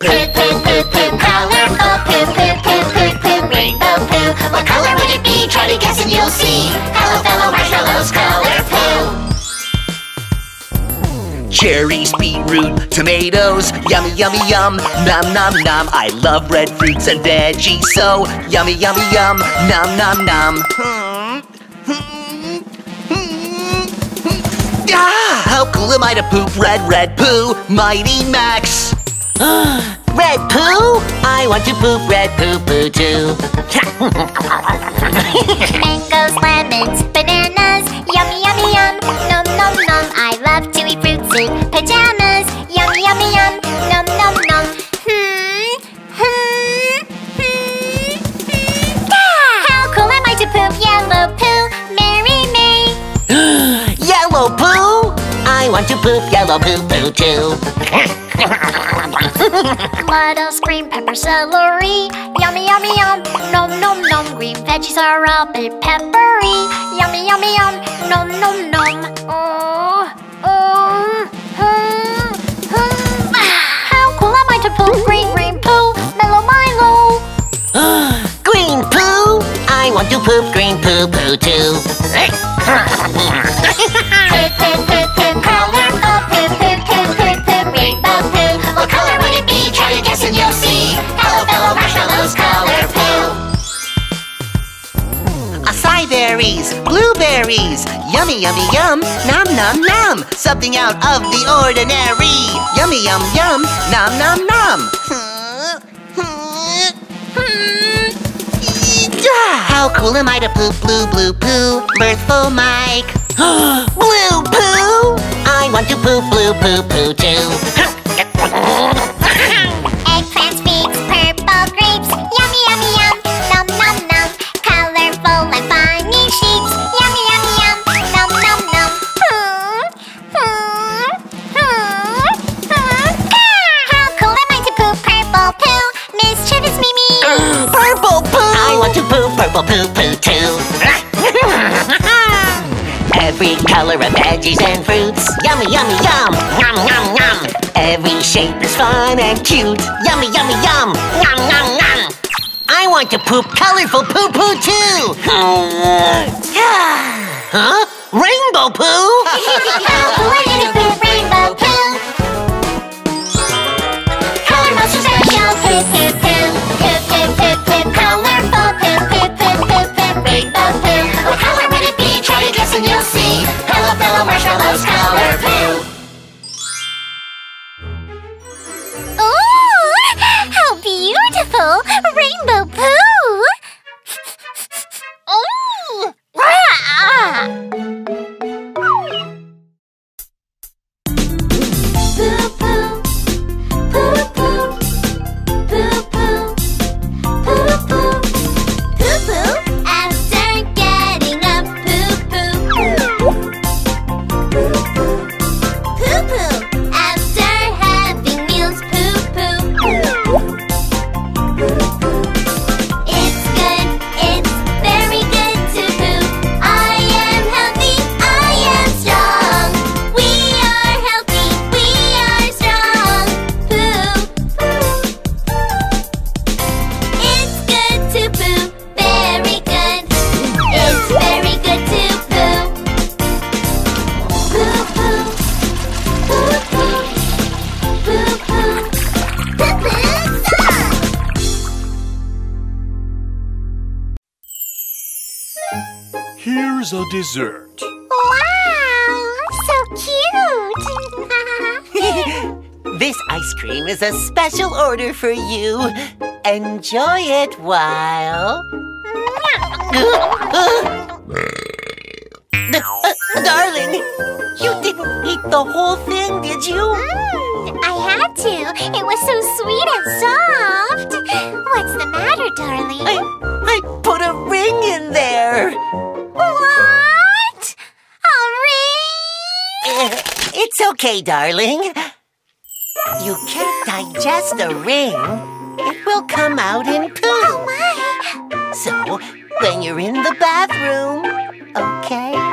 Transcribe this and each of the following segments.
Rainbow. What color would it be? Try to guess and you'll see. Hello, fellow marshmallows, color. Cherries, beetroot, tomatoes, yummy, yummy, yum, nom, nom, nom. I love red fruits and veggies, so yummy, yummy, yum, nom, nom, nom. Ah, how cool am I to poop red, red poo, Mighty Max? Red poo? I want to poop red poo poo too. Mangoes, lemons, bananas, yummy, yummy, yum, nom, nom, nom. I love to eat fruits in pajamas, yummy, yummy, yum, nom, nom, to poop yellow poo poo too. Lettuce, green pepper, celery, yummy, yummy, yum, nom, nom, nom. Green veggies are a bit peppery, yummy, yummy, yum, nom, nom, nom. Oh, oh, hmm, hmm. How cool am I to poop green, green poo, mellow Milo? green poo? I want to poop green poo poo too. Acai berries, blueberries, yummy, yummy, yum, nom, nom, nom. Something out of the ordinary. Yummy, yum, yum, nom, nom, nom. How cool am I to poop blue, blue poo, mirthful Mike? blue poo? I want to poop blue poo poo too. too. Every color of veggies and fruits, yummy, yummy, yum, yum, yum, yum. Every shape is fun and cute, yummy, yummy, yum, yum, yum, yum. I want to poop colorful poo poo too. huh? Rainbow poo? Fellow marshmallows, color. Ooh! How beautiful! Rainbow poo! For you. Enjoy it while. Uh, darling, you didn't eat the whole thing, did you? Mm, I had to. It was so sweet and soft. What's the matter, darling? I, I put a ring in there. What? A ring? It's okay, darling. You can't digest a ring. It will come out in poo. Oh my! So, when you're in the bathroom, okay?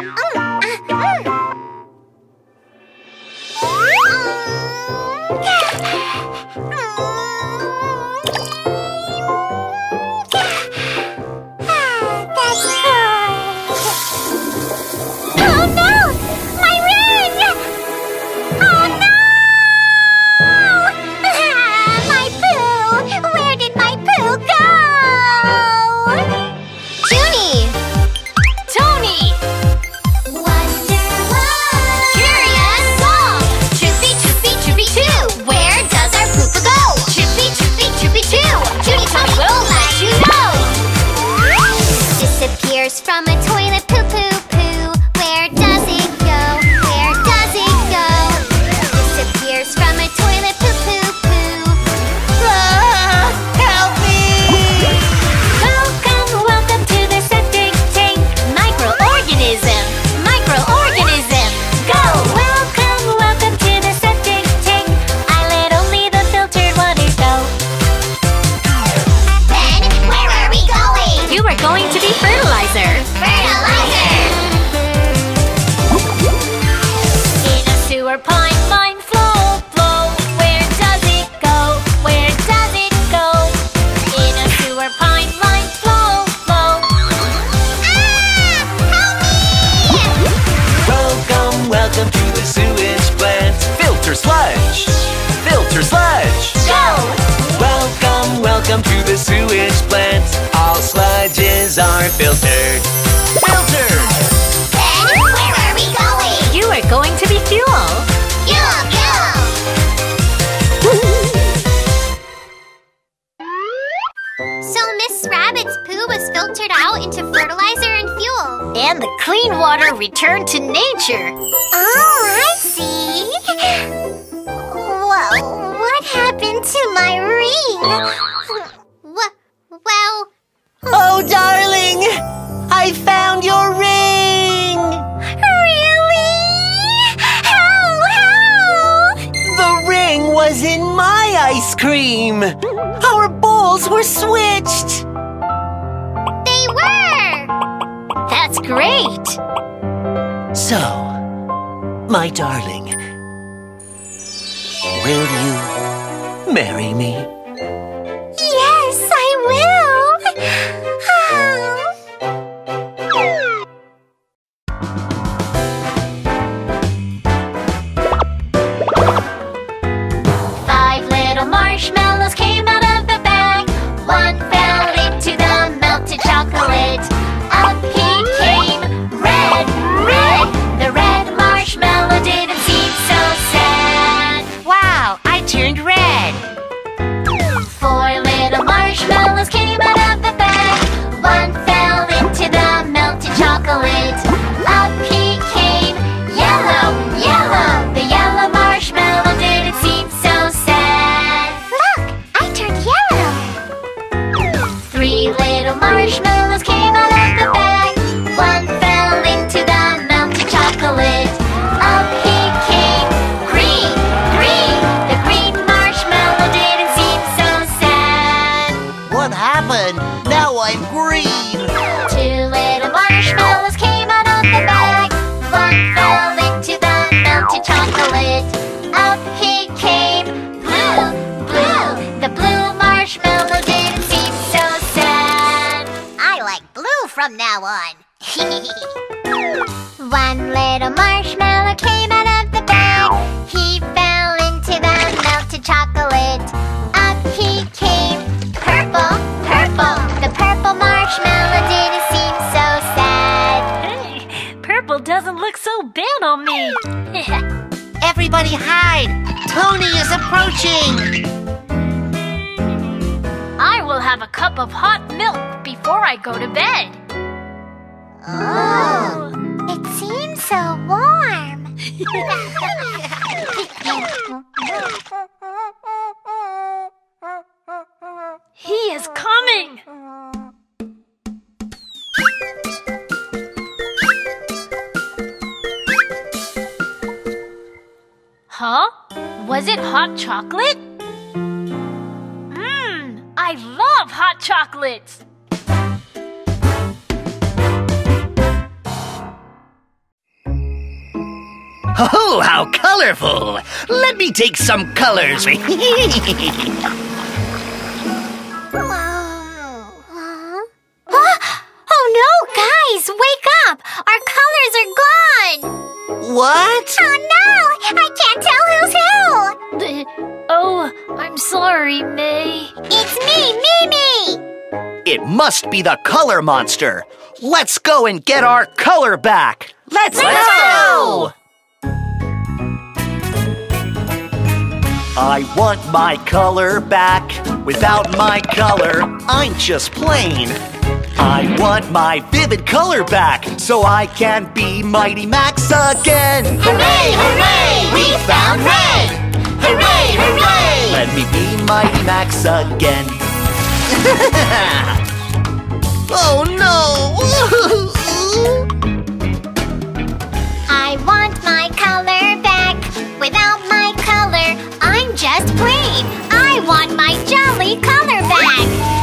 Well, Oh, darling! I found your ring! really? How? How? The ring was in my ice cream! Our bowls were switched! They were. That's great. So, my darling, will you marry me? The blue marshmallow didn't seem so sad. I like blue from now on. One little marshmallow came out of the bag. He fell into the melted chocolate. Up he came, purple, purple. The purple marshmallow didn't seem so sad. Hey, purple doesn't look so bad on me. Everybody hide! Tony is approaching! I will have a cup of hot milk before I go to bed. Oh, it seems so warm. He is coming. Huh? Was it hot chocolate? I love hot chocolates. Oh, how colorful! Let me take some colors. must be the color monster. Let's go and get our color back. Let's, go! I want my color back. Without my color, I'm just plain. I want my vivid color back so I can be Mighty Max again. Hooray, hooray! We found red! Hooray, hooray! Let me be Mighty Max again. Oh no! I want my color back. Without my color, I'm just plain. I want my jolly color back.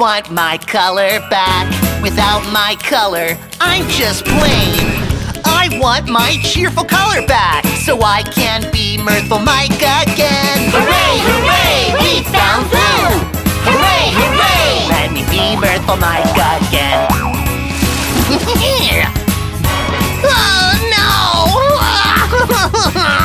Want my color back. Without my color, I'm just plain. I want my cheerful color back so I can be mirthful Mike again. Hooray, hooray, we found blue. Hooray, hooray, let me be mirthful Mike again. oh no!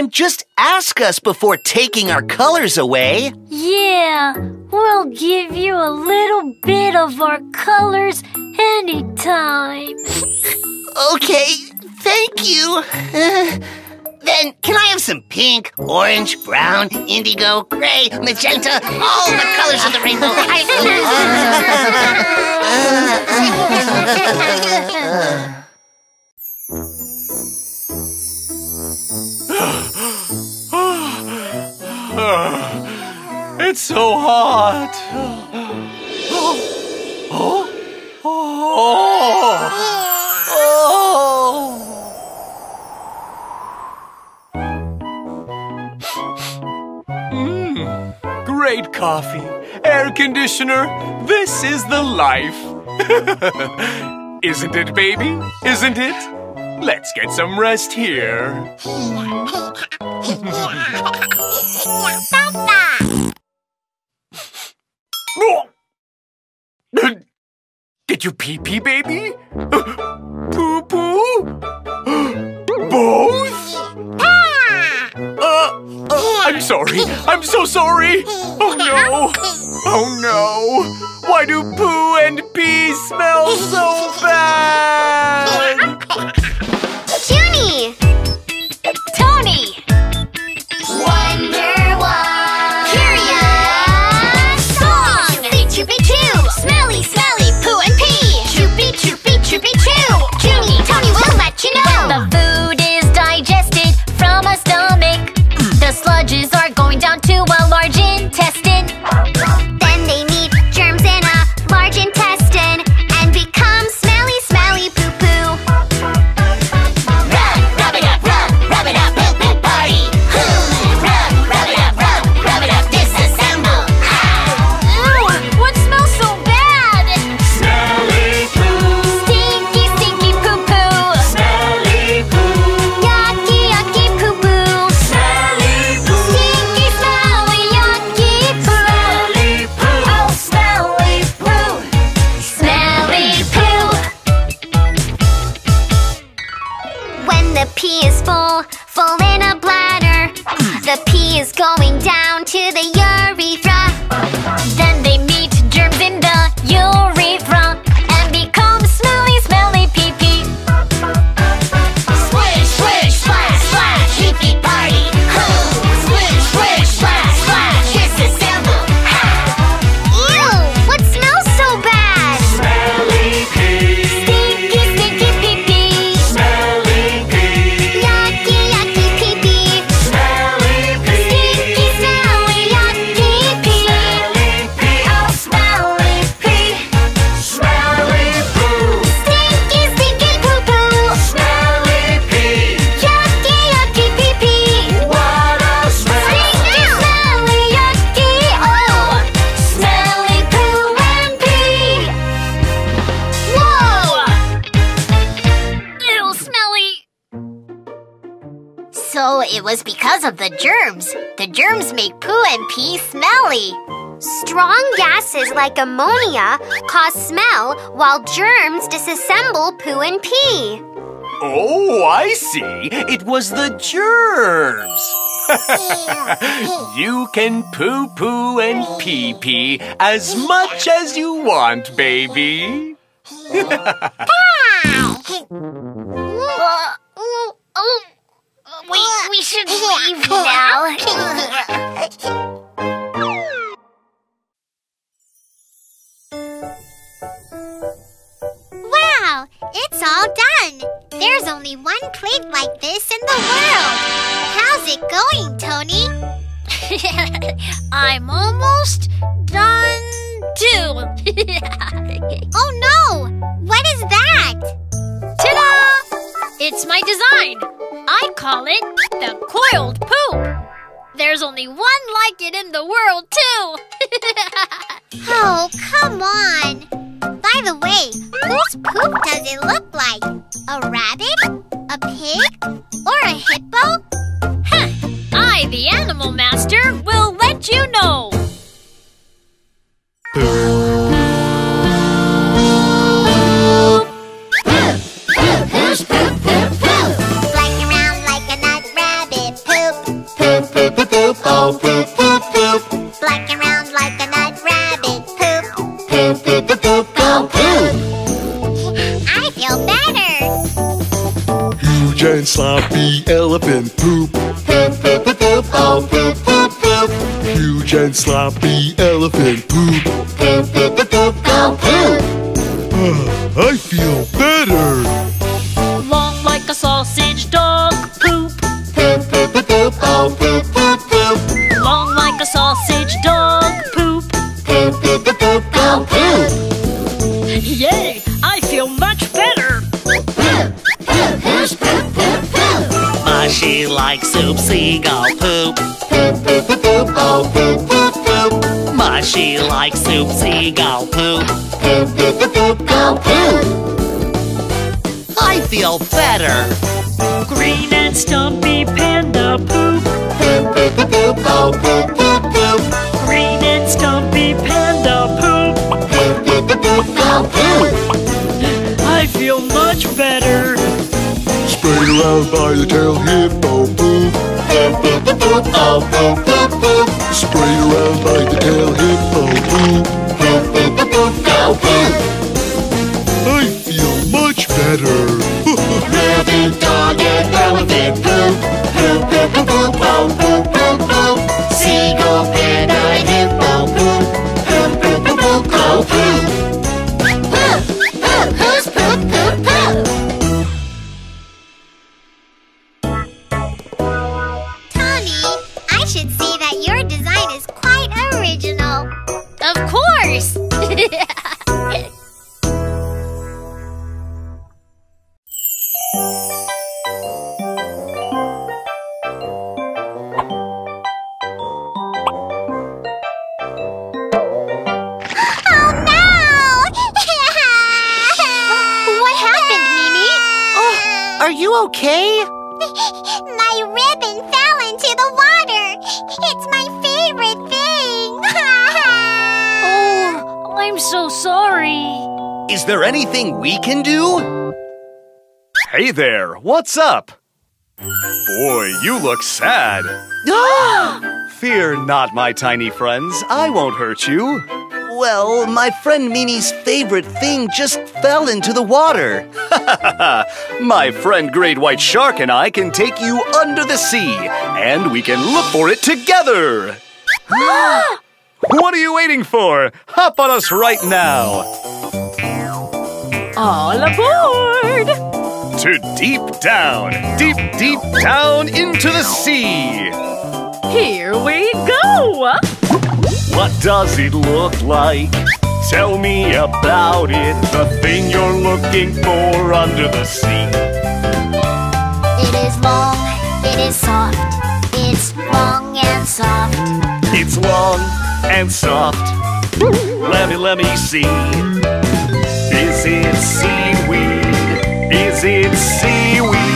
time, just ask us before taking our colors away. Yeah, we'll give you a little bit of our colors anytime. Okay, thank you. Uh, then, can I have some pink, orange, brown, indigo, gray, magenta, all the colors of the rainbow? It's so hot. Oh. Oh. oh, Mmm. Great coffee. Air conditioner. This is the life. Isn't it, baby? Isn't it? Let's get some rest here. Oh, Did you pee pee, baby? Poo poo? Both? Uh, uh, I'm sorry. I'm so sorry. Oh no. Oh no. Why do poo and pee smell so bad? Juny! Make poo and pee smelly. Strong gases like ammonia cause smell, while germs disassemble poo and pee. Oh, I see. It was the germs. you can poo poo and pee pee as much as you want, baby. We, we should leave now. Wow, it's all done. There's only one plate like this in the world. How's it going, Tony? I'm almost done too. Oh no! What is that? It's my design. I call it the coiled poop. There's only one like it in the world, too. Oh, come on. By the way, whose poop does it look like? A rabbit? A pig? Or a hippo? Huge poop. Mushy like soup, seagull poop. Poop, poop, poop, poop, oh, poop. I feel better. Green and stumpy panda poop. Poop, poop, poop, poop, oh, poop, poop, poop. Green and stumpy panda poop. Poop, poop, poop, poop, oh, poop. I feel much better. Sprayed around by the tail hippo poop. Poop, poop, poop, poop, oh, poop, poop, poop. Sprayed around by the tail so sorry. Is there anything we can do? Hey there, what's up? Boy, you look sad. Fear not, my tiny friends. I won't hurt you. Well, my friend Mimi's favorite thing just fell into the water. My friend Great White Shark and I can take you under the sea, and we can look for it together. what are you waiting for? Hop on us right now All aboard! to deep down, deep, deep down into the sea. Here we go! What does it look like? Tell me about it, the thing you're looking for under the sea. it is long, it is soft. It's long and soft. It's long and soft. Let me, let me see. Is it seaweed? Is it seaweed?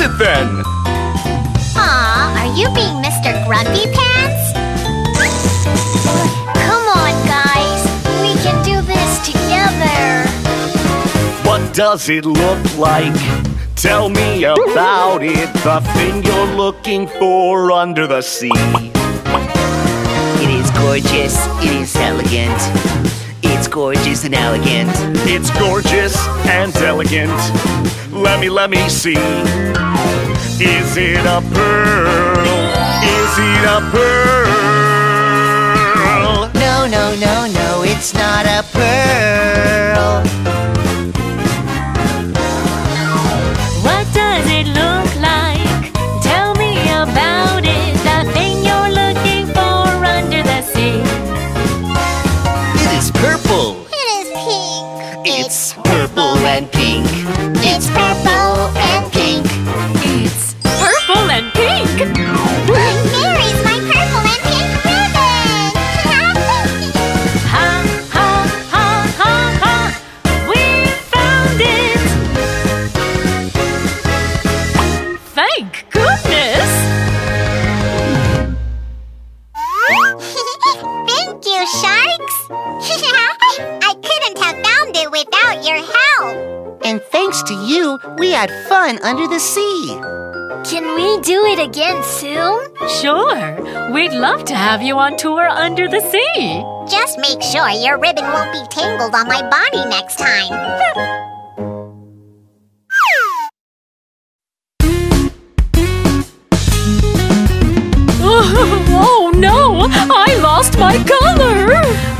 It then? Aw, are you being Mr. Grumpy Pants? Come on, guys. We can do this together. What does it look like? Tell me about it, the thing you're looking for under the sea. It is gorgeous, it is elegant. It's gorgeous and elegant. It's gorgeous and elegant. Let me, let me see. Is it a pearl? Is it a pearl? No, no, no, no, it's not a pearl. Love to have you on tour under the sea. Just make sure your ribbon won't be tangled on my body next time. Oh no! I lost my color!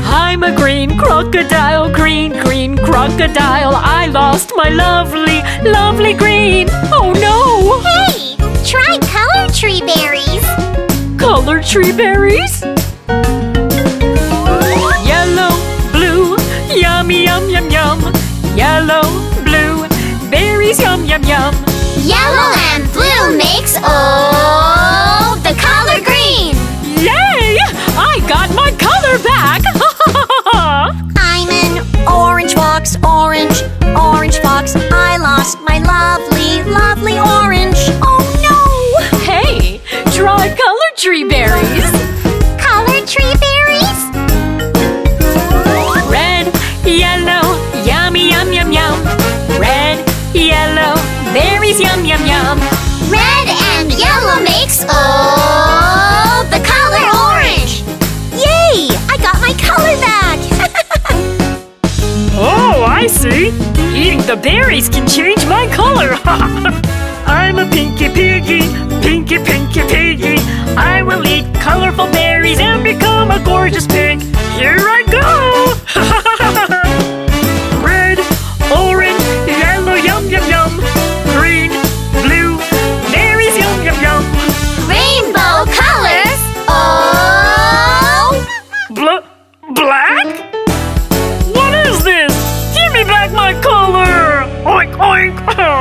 I'm a green crocodile, green, green crocodile. I lost my lovely, lovely green. Oh no! Hey, try color tree berries. Color tree berries? Yellow, blue, yummy, yum, yum, yum. Yellow, blue, berries, yum, yum, yum. Yellow and blue makes oh gorgeous pink. Here I go. Red, orange, yellow, yum yum yum. Green, blue, berries, yum yum yum. Rainbow colors. Oh! Bl- black? What is this? Give me back my color! Oink oink!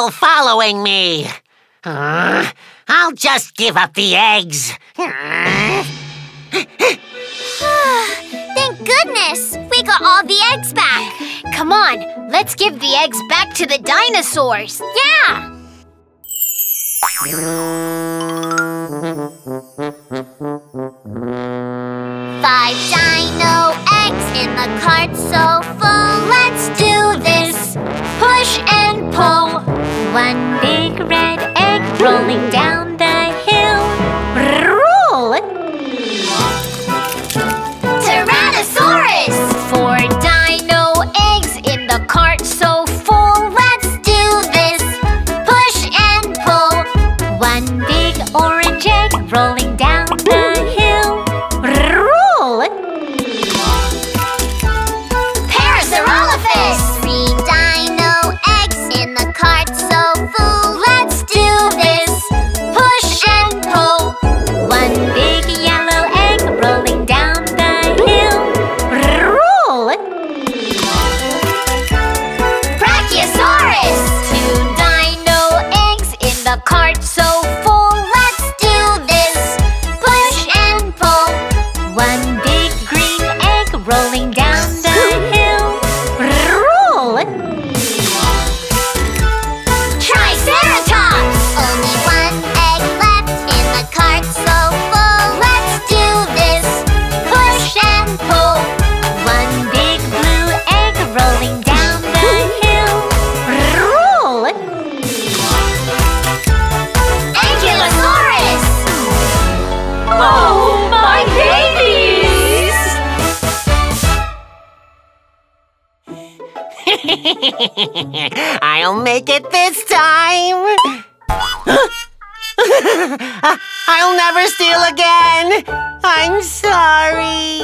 still following me. Uh, I'll just give up the eggs. Thank goodness! We got all the eggs back! Come on, let's give the eggs back to the dinosaurs. Yeah! One big red egg rolling down the rolling down make it this time. I'll never steal again. I'm sorry.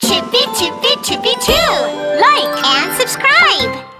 Chippy, chippy, chippy, choo! Like and subscribe!